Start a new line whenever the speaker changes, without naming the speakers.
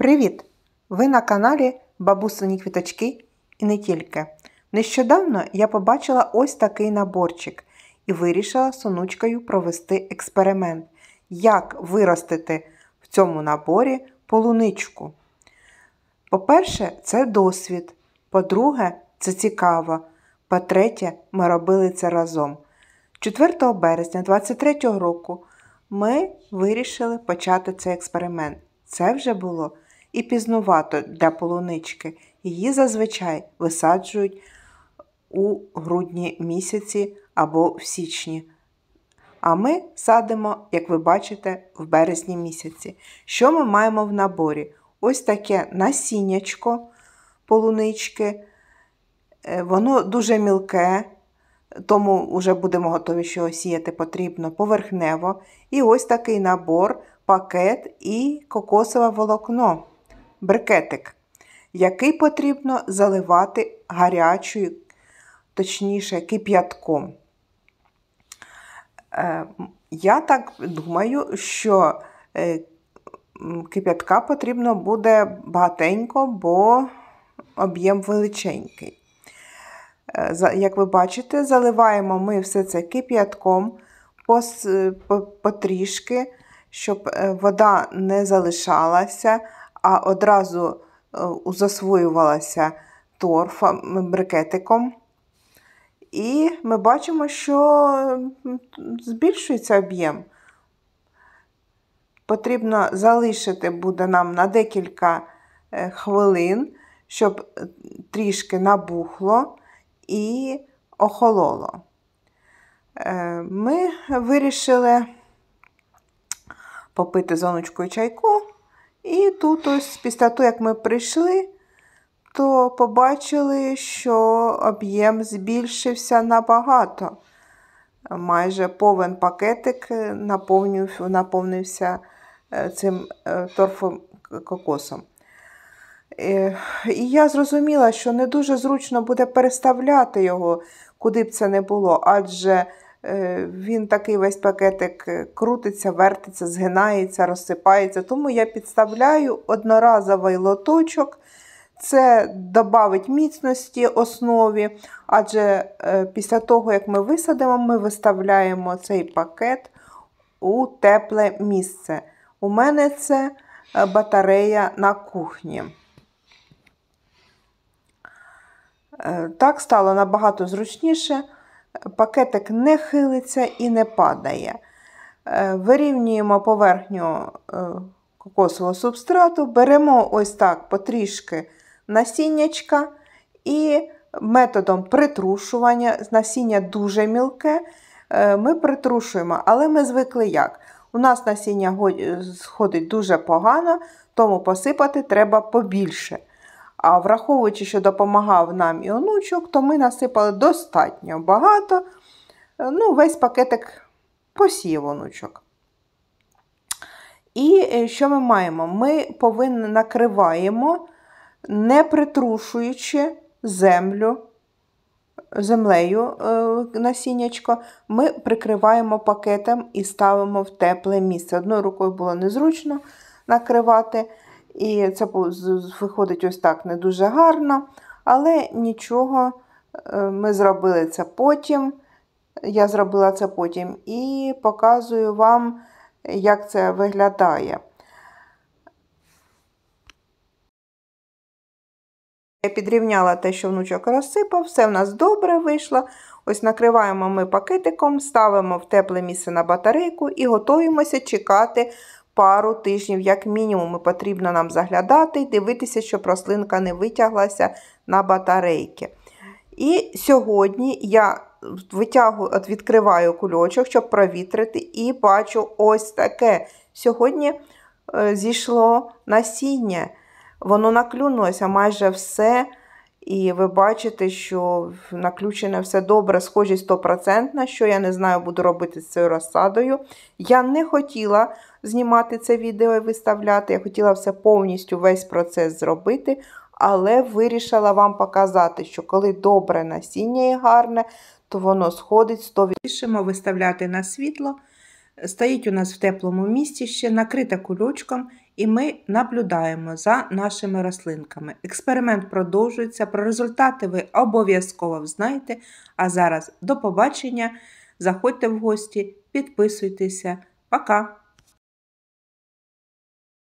Привіт! Ви на каналі Бабусині Квіточки і не тільки. Нещодавно я побачила ось такий наборчик і вирішила з онучкою провести експеримент, як виростити в цьому наборі полуничку. По-перше, це досвід. По-друге, це цікаво. По-третє, ми робили це разом. 4 березня 2023 року ми вирішили почати цей експеримент. Це вже було і пізнувато для полунички. Її зазвичай висаджують у грудні місяці або в січні. А ми садимо, як ви бачите, в березні місяці. Що ми маємо в наборі? Ось таке насіннячко полунички. Е, воно дуже мілке, тому вже будемо готові, що сіяти потрібно поверхнево. І ось такий набор, пакет і кокосове волокно, брикетик, який потрібно заливати гарячою, точніше, кип'ятком. Е, я так думаю, що е, кип'ятка потрібно буде багатенько, бо об'єм величенький. Е, як ви бачите, заливаємо ми все це кип'ятком потрішки, щоб вода не залишалася, а одразу е, засвоювалася торфом, брикетиком. І ми бачимо, що збільшується об'єм. Потрібно залишити буде нам на декілька хвилин, щоб трішки набухло і охололо. Е, ми вирішили попити зоночкою чайку. І тут, ось, після того, як ми прийшли, то побачили, що об'єм збільшився набагато. Майже повен пакетик наповнився е, цим е, торфом кокосом. І я зрозуміла, що не дуже зручно буде переставляти його, куди б це не було, адже е, він такий весь пакетик е, крутиться, вертиться, згинається, розсипається. Тому я підставляю одноразовий лоточок. Це додавить міцності основі, адже е, після того, як ми висадимо, ми виставляємо цей пакет у тепле місце. У мене це батарея на кухні. Е, так стало набагато зручніше, пакетик не хилиться і не падає. Е, вирівнюємо поверхню е, кокосового субстрату, беремо ось так потрішки насіннячка і методом притрушування, насіння дуже мілке, ми притрушуємо, але ми звикли як. У нас насіння сходить дуже погано, тому посипати треба побільше. А враховуючи, що допомагав нам і онучок, то ми насипали достатньо багато. Ну, Весь пакетик посів онучок. І е, що ми маємо? Ми повинні накриваємо, не притрушуючи землю, землею е, насіннячко, ми прикриваємо пакетом і ставимо в тепле місце. Одною рукою було незручно накривати. І це виходить ось так не дуже гарно. Але нічого, е, ми зробили це потім. Я зробила це потім і показую вам, як це виглядає. Я підрівняла те, що внучок розсипав, все в нас добре вийшло. Ось накриваємо ми пакетиком, ставимо в тепле місце на батарейку і готуємося чекати пару тижнів, як мінімум, потрібно нам заглядати і дивитися, щоб рослинка не витяглася на батарейки. І сьогодні я витягую, от відкриваю кульочок, щоб провітрити, і бачу ось таке. Сьогодні е, зійшло насіння, воно наклюнулося майже все. І ви бачите, що наключене все добре, схожість 100%, що я не знаю, буду робити з цією розсадою. Я не хотіла знімати це відео і виставляти, я хотіла все повністю весь процес зробити, але вирішила вам показати, що коли добре насіння і гарне, то воно сходить 100%. Пишемо виставляти на світло. Стоїть у нас в теплому місці ще, накрита кульочком, і ми наблюдаємо за нашими рослинками. Експеримент продовжується. Про результати ви обов'язково знаєте. А зараз до побачення. Заходьте в гості, підписуйтеся. Пока!